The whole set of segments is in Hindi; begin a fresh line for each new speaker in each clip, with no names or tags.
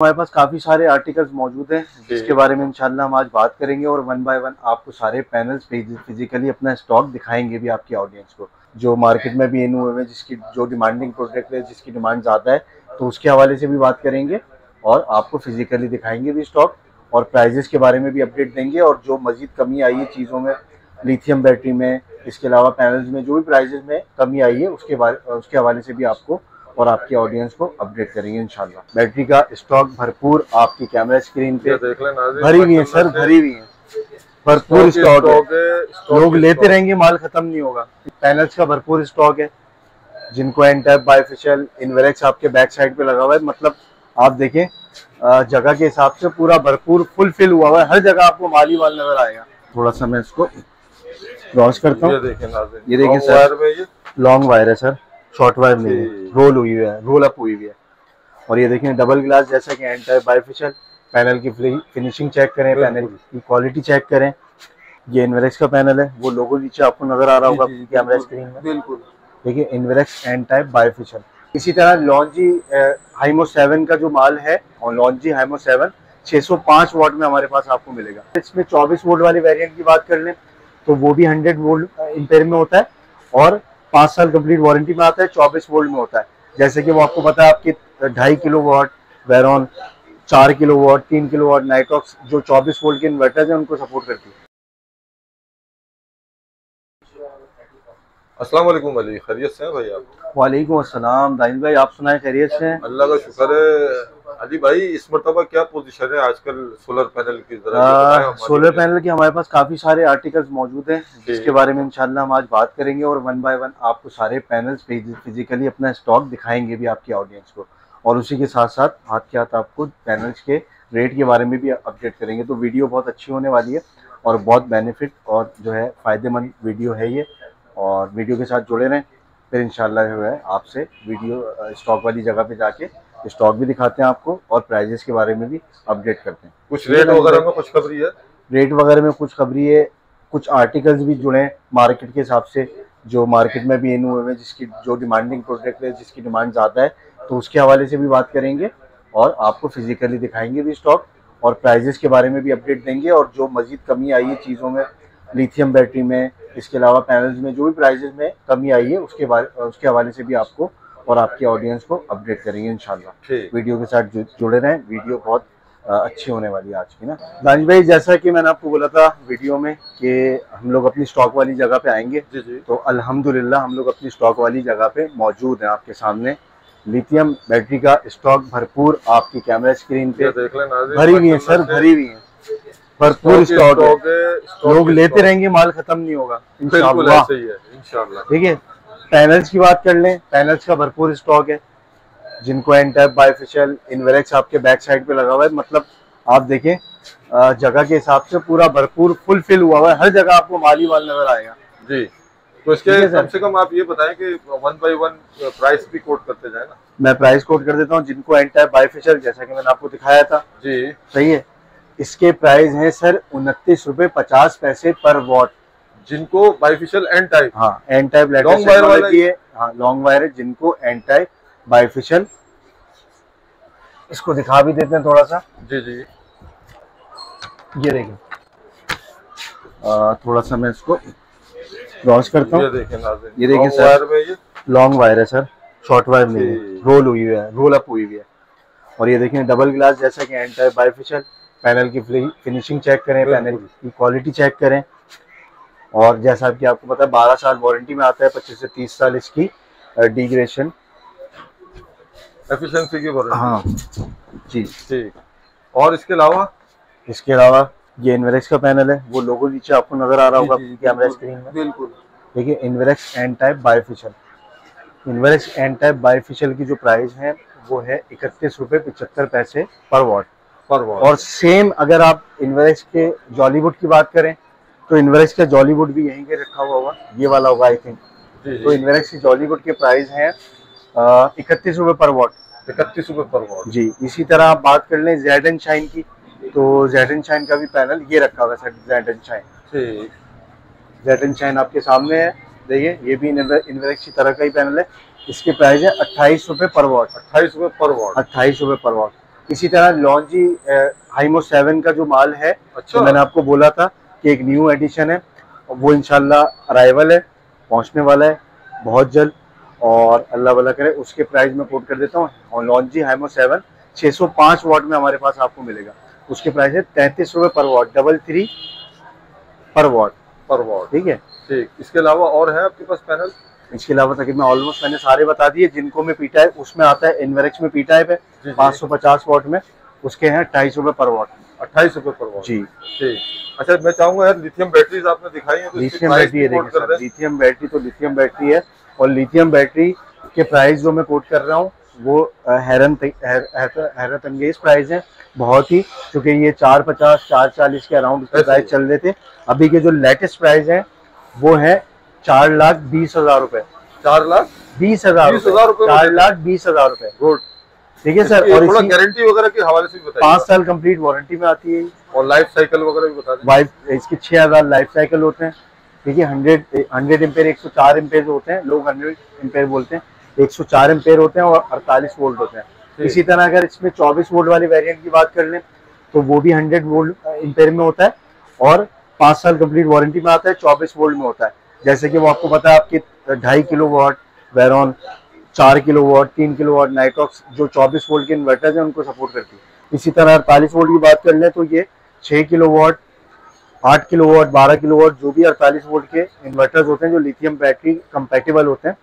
हमारे पास काफ़ी सारे आर्टिकल्स मौजूद हैं जिसके बारे में इंशाल्लाह हम आज बात करेंगे और वन बाय वन आपको सारे पैनल्स फिजिकली अपना स्टॉक दिखाएँगे भी आपकी ऑडियंस को। जो मार्केट में भी इन हुए हैं जिसकी जो डिमांडिंग प्रोडक्ट है जिसकी डिमांड ज़्यादा है तो उसके हवाले से भी बात करेंगे और आपको फिजिकली दिखाएँगे भी स्टॉक और प्राइजेस के बारे में भी अपडेट देंगे और जो मजीद कमी आई है चीज़ों में लिथियम बैटरी में इसके अलावा पैनल्स में जो भी प्राइजेस में कमी आई है उसके बारे उसके हवाले से भी आपको और आपकी ऑडियंस को अपडेट करेंगे इंशाल्लाह। बैटरी का स्टॉक भरपूर आपकी कैमरा स्क्रीन पे भरी हुई है सर भरी हुई है। भरपूर स्टॉक है। लोग लेते रहेंगे माल खत्म नहीं होगा। पैनल्स का भरपूर स्टॉक है। जिनको एन टाइप बाइफिशियल इनवेरेक्स आपके बैक साइड पे लगा हुआ है। मतलब आप देखें जगह के हिसाब से पूरा भरपूर फुलफिल हुआ हुआ है। हर जगह आपको माली माल नज़र आएगा। थोड़ा सा मैं इसको क्रॉस करता हूँ। ये देखें सर। लॉन्ग वायर है सर। शॉर्ट वायर नहीं है। रोल हुई है रोल अप हुई हुई है। और ये देखें डबल ग्लास जैसा कि एंड टाइप बाइफिशियल पैनल की फिनिशिंग चेक करें पैनल की क्वालिटी चेक करें। ये इनवेरेक्स का पैनल है वो लोगो नीचे आपको नज़र आ रहा होगा कैमरा स्क्रीन में। बिल्कुल। देखिए इनवेरेक्स एंड टाइप बाइफिशियल इसी तरह लॉन्जी हाइमो सेवन का जो माल है और लॉन्जी हाइमो सेवन 605 वोट में हमारे पास आपको मिलेगा। इसमें 24 वोल्ट वाली वेरिएंट की बात कर लें तो वो भी 100 वोल्ट इंपेयर में होता है। और पाँच साल कंप्लीट वारंटी में आता है चौबीस वोल्ट में होता है। जैसे कि वो आपको पता है आपकी ढाई किलो वॉट वेरॉन चार किलो वॉट तीन किलो वॉट नाइटॉक्स जो चौबीस वोल्ट के इन्वर्टर्स हैं उनको सपोर्ट करती है।
अस्सलाम वालेकुम अली खैरियत से हैं भाई आप?
वालेकुम अस्सलाम दानिश भाई आप सुनाए खैरियत से हैं?
अल्लाह का शुक्र है। अली भाई इस मरतबा क्या पोजीशन है आजकल सोलर पैनल की जरा
सोलर पैनल के हमारे पास काफ़ी सारे आर्टिकल्स मौजूद हैं जिसके बारे में इंशाल्लाह हम आज बात करेंगे और वन बाय वन आपको सारे पैनल्स फिजिकली अपना स्टॉक दिखाएँगे भी आपकी ऑडियंस को। और उसी के साथ साथ हाथ के हाथ आपको पैनल्स के रेट के बारे में भी अपडेट करेंगे। तो वीडियो बहुत अच्छी होने वाली है और बहुत बेनिफिट और जो है फ़ायदेमंद वीडियो है ये। और वीडियो के साथ जुड़े रहें फिर इंशाल्लाह जो है आपसे वीडियो स्टॉक वाली जगह पे जाके स्टॉक भी दिखाते हैं आपको और प्राइजेस के बारे में भी अपडेट करते हैं।
कुछ रेट वगैरह में कुछ खबरी है?
रेट वगैरह में कुछ खबरी है कुछ आर्टिकल्स भी जुड़े हैं मार्केट के हिसाब से जो मार्केट में भी इन हुए हैं जिसकी जो डिमांडिंग प्रोडक्ट है जिसकी डिमांड ज़्यादा है तो उसके हवाले से भी बात करेंगे और आपको फिजिकली दिखाएँगे भी स्टॉक और प्राइजेस के बारे में भी अपडेट देंगे और जो मजीद कमी आई है चीज़ों में लिथियम बैटरी में इसके अलावा पैनल्स में जो भी प्राइजेस में कमी आई है उसके बारे उसके हवाले से भी आपको और आपकी ऑडियंस को अपडेट करेंगे इंशाल्लाह। वीडियो के साथ जुड़े रहें। वीडियो बहुत अच्छी होने वाली है आज की ना। दानिश भाई जैसा कि मैंने आपको बोला था वीडियो में कि हम लोग अपनी स्टॉक वाली जगह पे आएँगे। जी जी। तो अल्हम्दुलिल्लाह हम लोग अपनी स्टॉक वाली जगह पे मौजूद हैं आपके सामने। लिथियम बैटरी का स्टॉक भरपूर आपकी कैमरा स्क्रीन पे भरी हुई है सर भरी हुई है। भरपूर स्टॉक है लोग लेते रहेंगे माल खत्म नहीं होगा इंशाल्लाह। ठीक है? पैनल्स की बात कर लें पैनल्स का भरपूर स्टॉक है जिनको एन टाइप बाइफिशियल इनवेरेक्स आपके बैक साइड पे लगा हुआ है। मतलब आप देखें जगह के हिसाब से पूरा भरपूर फुल फिल हुआ हुआ है। हर जगह आपको माली माल नज़र आएगा।
जी। तो इसके कम से कम आप ये बताएँ कि वन बाय वन प्राइस भी कोट करते जाए ना।
मैं प्राइस कोट कर देता हूँ जिनको एन टाइप बाइफिशियल जैसा कि मैंने आपको दिखाया था।
जी।
सही है? इसके प्राइस हैं सर उनतीस रुपए पचास पैसे पर वॉट
जिनको बाइफिशियल एन टाइप
हाँ एन टाइप लॉन्ग वायर वाला है हाँ लॉन्ग वायर है जिनको एन टाइप बाइफिशियल इसको दिखा भी देते हैं थोड़ा सा
जी जी।
ये देखिए। थोड़ा सा मैं इसको क्रॉस करता हूँ। ये देखिए सर लॉन्ग वायर है सर शॉर्ट वायर नहीं है। रोल हुई हुई है रोल अप हुई हुई है। और ये देखें डबल ग्लास जैसा कि एंड टाइप बाइफिशियल पैनल की फिनिशिंग चेक करें पैनल की क्वालिटी चेक करें। और जैसा कि आपको पता है बारह साल वारंटी में आता है पच्चीस से तीस साल इसकी डिग्रेशन
एफिशिएंसी की
वारंटी हाँ। जी।
ठीक और इसके अलावा?
इसके अलावा ये इनवेरेक्स का पैनल है वो लोगो नीचे आपको नज़र आ रहा होगा कैमरा स्क्रीन में।
बिल्कुल।
देखिए Inverex N type bifacial Inverex N type bifacial की जो प्राइस है वो है इकतीस रुपए पिछहत्तर पैसे पर वॉट
पर वॉट
और सेम अगर आप इनवेरेक्स के जॉलीवुड की बात करें तो इन्वेरेक्स का जॉलीवुड भी यहीं के रखा हुआ होगा ये वाला होगा आई थिंक तो इन्वेरेक्स की जॉलीवुड के प्राइस है इकतीस रुपए पर वॉट
इकतीस रुपए पर वॉट
जी इसी तरह आप बात कर लें जेड एंड शाइन की तो जेड एंड शाइन का भी पैनल ये रखा हुआ है Z and Shine Z and Shine आपके सामने है देखिए ये भी इन्वेरेक्स की तरह का ही पैनल है। इसके प्राइस है अट्ठाईस रुपए पर वॉट
अट्ठाईस रुपए पर वॉट
अट्ठाईस रुपए पर वॉट इसी तरह लॉन्जी हाइमो सेवन का जो माल है
अच्छा।
तो मैंने आपको बोला था कि एक न्यू एडिशन है। वो इंशाल्लाह अराइवल है पहुँचने वाला है बहुत जल्द। और अल्लाह वाला करे उसके प्राइस में कोट कर देता हूँ। और लॉन्जी हाइमो सेवन 605 वॉट में हमारे पास आपको मिलेगा। उसके प्राइस है तैंतीस रुपये per watt double three per watt
per watt
ठीक है?
ठीक। इसके अलावा और है आपके पास पैनल
इसके अलावा तकरीबन ऑलमोस्ट मैंने सारे बता दिए जिनको में पी टाइप उसमें आता है इनवेरेक्स में पी टाइप है
जी, जी।
550 वॉट में। उसके हैं ढाई सौ रुपये पर वॉट
अट्ठाईस रुपए पर
जी।
ठीक अच्छा मैं चाहूँगा यार लिथियम बैटरीज आपने दिखाई है तो
लिथियम बैटरी है देखिए सर लिथियम बैटरी तो लिथियम बैटरी है और लिथियम बैटरी के प्राइस जो मैं कोट कर रहा हूँ वो अ, हैरन हैर- हैर- हैरत अंगेज प्राइस है। बहुत ही क्योंकि ये चार पचास चार चालीस के अराउंड प्राइस चल रहे थे। अभी के जो लेटेस्ट प्राइस है वो है चार लाख बीस हज़ार रुपए।
चार लाख
बीस हज़ार
20,000 रुपए।
चार लाख बीस हज़ार रुपए।
गुड
है सर और
थोड़ा गारंटी वगैरह के हवाले से भी
पाँच साल कंप्लीट वारंटी में आती है।
और लाइफ साइकिल वगैरह भी बता दें।
वाइफ इसके छह हज़ार लाइफ साइकिल होते हैं। है हंड्रेड हंड्रेड एम्पेयर एक सौ चार एम्पेयर होते हैं। लोग हंड्रेड एम्पेयर बोलते हैं। एक सौ चार एम्पेयर होते हैं और अड़तालीस वोल्ट होते हैं। इसी तरह अगर इसमें चौबीस वोल्ट वाली वेरियंट की बात कर लें तो वो भी हंड्रेड वोल्ट एम्पेयर में होता है। और पाँच साल कंप्लीट वारंटी में आता है चौबीस वोल्ट में होता है। जैसे कि वो आपको पता है आपकी ढाई किलो वॉट वेरॉन चार किलो वॉट तीन किलो वॉट नाइट्रॉक्स जो चौबीस वोल्ट के इन्वर्टर्स हैं उनको सपोर्ट करती है। इसी तरह अड़तालीस वोल्ट की बात कर लें तो ये छः किलो वॉट आठ किलो वॉट बारह किलो वॉट जो भी अड़तालीस वोल्ट के इन्वर्टर्स होते हैं जो लिथियम बैटरी कंपेटेबल होते हैं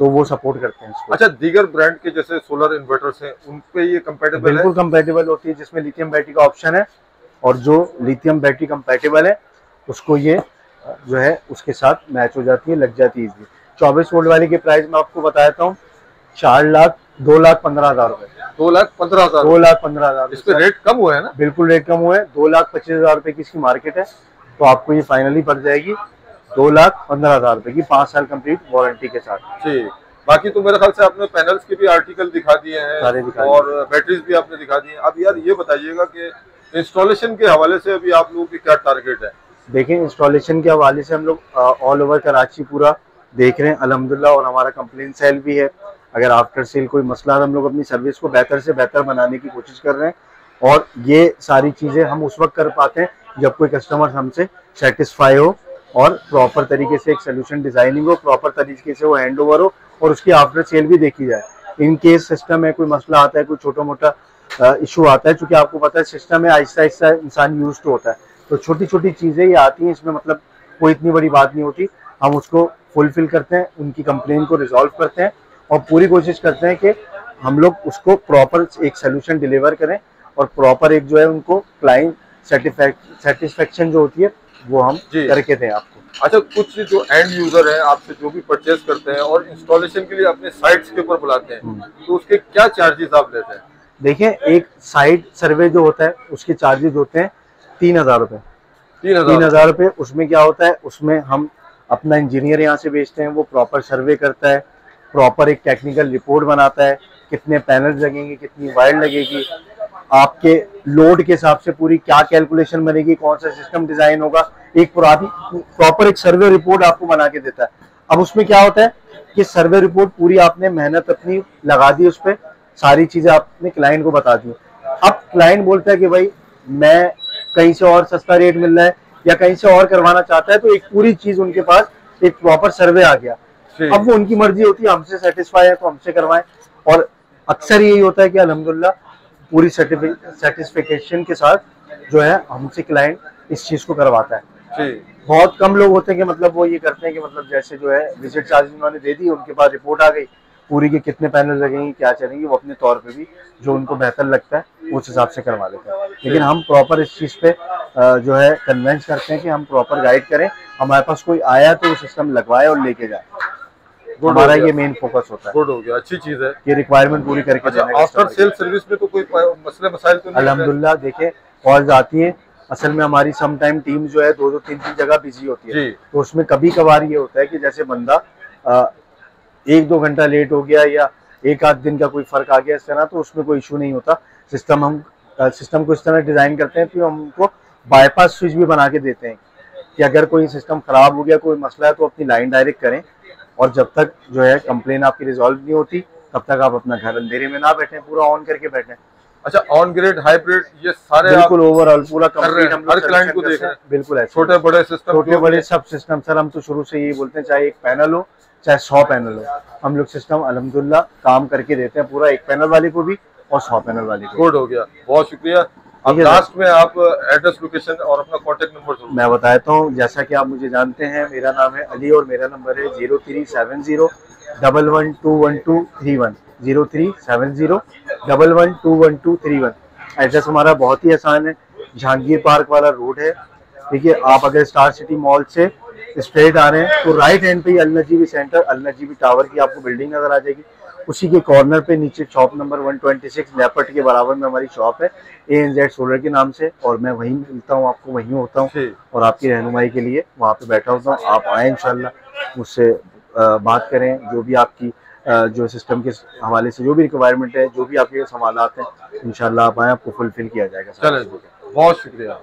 तो वो सपोर्ट करते हैं इसको।
अच्छा दीगर ब्रांड के जैसे सोलर इन्वर्टर्स हैं उन पे ये कंपेटेबल
बिल्कुल कंपेटेबल होती है जिसमें लिथियम बैटरी का ऑप्शन है और जो लिथियम बैटरी कंपेटेबल है उसको ये जो है उसके साथ मैच हो जाती है लग जाती है इजली चौबीस वोल्ट वाली की प्राइस मैं आपको बताता हूँ चार लाख दो लाख पंद्रह हज़ार रूपए
दो लाख पंद्रह हज़ार।
दो लाख पंद्रह हज़ार।
इस पे रेट कम हुआ है ना?
बिल्कुल रेट कम हुआ है। दो लाख पच्चीस हज़ार रुपए की इसकी मार्केट है। तो आपको ये फाइनली पड़ जाएगी दो लाख पंद्रह हज़ार रुपए की पाँच साल कंप्लीट वारंटी के साथ।
ठीक बाकी तो मेरे ख्याल से आपने पैनल्स के भी आर्टिकल दिखा दिए
सारे
हैं
दिखा दिए।
और बैटरीज भी आपने दिखा दी हैं। अब यार ये बताइएगा कि इंस्टॉलेशन के हवाले से अभी आप लोगों की क्या टारगेट है?
देखें इंस्टॉलेशन के हवाले से हम लोग ऑल ओवर कराची पूरा देख रहे हैं। अलहमदिल्ला और हमारा कंप्लेन सेल भी है। अगर आफ्टर सेल कोई मसला है, हम लोग अपनी सर्विस को बेहतर से बेहतर बनाने की कोशिश कर रहे हैं और ये सारी चीज़ें हम उस वक्त कर पाते हैं जब कोई कस्टमर हमसे सेटिस्फाई हो और प्रॉपर तरीके से एक सोल्यूशन डिज़ाइनिंग हो प्रॉपर तरीके से वो हैंड ओवर हो और उसकी आफ्टर सेल भी देखी जाए। इन केस सिस्टम में कोई मसला आता है, कोई छोटा मोटा इशू आता है क्योंकि आपको पता है सिस्टम में आहिस्ता आहिस्ता इंसान यूज़ तो होता है। तो छोटी छोटी चीज़ें ये आती हैं, इसमें मतलब कोई इतनी बड़ी बात नहीं होती। हम उसको फुलफिल करते हैं, उनकी कंप्लेन को रिजॉल्व करते हैं और पूरी कोशिश करते हैं कि हम लोग उसको प्रॉपर एक सोल्यूशन डिलीवर करें और प्रॉपर एक जो है उनको क्लाइंट सेटिस्फेक्शन जो होती है वो हम। करके दें आपको
अच्छा कुछ जो एंड यूज़र है आपसे जो भी परचेज करते हैं और इंस्टॉलेशन के लिए अपने साइट्स के ऊपर बुलाते हैं
हम्म।
तो उसके क्या चार्जेस आप लेते हैं
देखें एक साइट सर्वे जो होता है उसके चार्जेस होते हैं तीन हज़ार रुपये
तीन हज़ार
रुपये उसमें क्या होता है उसमें हम अपना इंजीनियर यहाँ से भेजते हैं वो प्रॉपर सर्वे करता है प्रॉपर एक टेक्निकल रिपोर्ट बनाता है, कितने पैनल लगेंगे, कितनी वायर लगेगी, आपके लोड के हिसाब से पूरी क्या कैलकुलेशन बनेगी, कौन सा सिस्टम डिज़ाइन होगा, एक पुरानी प्रॉपर एक सर्वे रिपोर्ट आपको बना के देता है अब उसमें क्या होता है कि सर्वे रिपोर्ट पूरी आपने मेहनत अपनी लगा दी उस पर सारी चीज़ें आपने क्लाइंट को बता दी अब क्लाइंट बोलता है कि भाई, मैं कहीं से और सस्ता रेट मिल रहा है या कहीं से और करवाना चाहता है तो एक पूरी चीज़ उनके पास एक प्रॉपर सर्वे आ गया। अब वो उनकी मर्ज़ी होती है हमसे सेटिस्फाई है तो हमसे करवाएँ। और अक्सर यही होता है कि अल्हम्दुलिल्लाह पूरी सेटिस्फिकेशन के साथ जो है हमसे क्लाइंट इस चीज़ को करवाता है। बहुत कम लोग होते हैं कि मतलब वो ये करते हैं कि मतलब जैसे जो है विज़िट चार्ज उन्होंने दे दी उनके पास रिपोर्ट आ गई पूरी के कितने पैनल लगेंगे क्या चलेंगे वो अपने तौर पे भी जो उनको बेहतर लगता है उस हिसाब से करवा लेते हैं। लेकिन हम प्रॉपर इस चीज़ पे जो है कन्वेंस करते हैं कि हम प्रॉपर गाइड करें हमारे पास कोई आया तो वो सिस्टम लगवाए और लेके जाए। हमारा ये मेन फोकस होता है।
गुड हो गया अच्छी चीज़ है।
ये रिक्वायरमेंट पूरी करके
आफ्टर सेल सर्विस में तो कोई मसले मसाइल तो
अल्हम्दुलिल्लाह देखिए कॉल्स आती हैं। असल में हमारी सम टाइम टीम जो है दो दो तीन तीन जगह बिज़ी होती है। तो उसमें कभी कभार ये होता है कि जैसे बंदा एक दो घंटा लेट हो गया या एक आध दिन का कोई फ़र्क आ गया इस तरह तो उसमें कोई इशू नहीं होता। सिस्टम हम सिस्टम को इस तरह डिज़ाइन करते हैं कि हम उनको बाईपास स्विच भी बना के देते हैं कि अगर कोई सिस्टम खराब हो गया कोई मसला है तो अपनी लाइन डायरेक्ट करें। और जब तक जो है कंप्लेन आपकी रिजॉल्व नहीं होती तब तक आप अपना घर अंधेरे में ना बैठे पूरा ऑन करके बैठे।
अच्छा ऑन ग्रेड हाइब्रिड ये सारे
बिल्कुल ओवरऑल पूरा
कर रहे
कंप्लीट
हैं,
हम
हर client को देख रहे
हैं। बिल्कुल ऐसे
छोटे बड़े सिस्टम
छोटे बड़े सब सिस्टम सर हम तो शुरू से यही बोलते हैं चाहे एक पैनल हो चाहे सौ पैनल हो। हम लोग सिस्टम अलहमदुल्ला काम करके देते हैं पूरा एक पैनल वाले को भी और सौ पैनल वाले को
गुड हो गया। बहुत शुक्रिया। अब। लास्ट में आप एड्रेस लोकेशन और अपना कॉन्टेक्ट नंबर
मैं बताता हूँ जैसा कि आप मुझे जानते हैं मेरा नाम है अली और मेरा नंबर है zero three seven zero double one two one two three one zero three seven zero double one two one two three one address हमारा बहुत ही आसान है जहांगीर पार्क वाला रोड है ठीक है आप अगर स्टार सिटी मॉल से स्ट्रेट आ रहे हैं तो राइट हैंड पे ही Al Najibi centre Al Najibi tower की आपको बिल्डिंग नज़र आ जाएगी उसी के कॉर्नर पे नीचे शॉप नंबर 126 लेपर्ट के बराबर में हमारी शॉप है ए एन जेड सोलर के नाम से और मैं वहीं मिलता हूँ आपको वहीं होता हूँ और आपकी रहनुमाई के लिए वहाँ पे बैठा होता हूँ। आप आए इंशाल्लाह मुझसे बात करें जो भी आपकी जो सिस्टम के हवाले से जो भी रिक्वायरमेंट है जो भी आपके सवाल हैं इंशाल्लाह आप आए आपको फुलफिल किया जाएगा।
बहुत शुक्रिया।